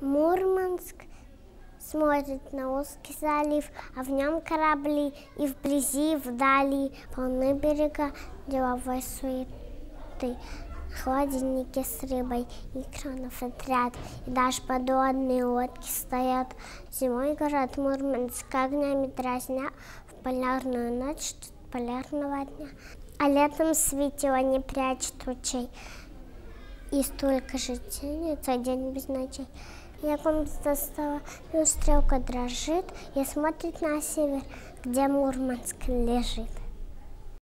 Мурманск смотрит на узкий залив, а в нем корабли, и вблизи, и вдали полны берега деловой суеты. Холодильники с рыбой, и кранов отряд, и даже подводные лодки стоят. Зимой город Мурманск огнями дразня, в полярную ночь ждет полярного дня. А летом светило не прячет лучей, и столько же тянется день без ночей. Я комната застала, и стрелка дрожит и смотрит на север, где Мурманск лежит.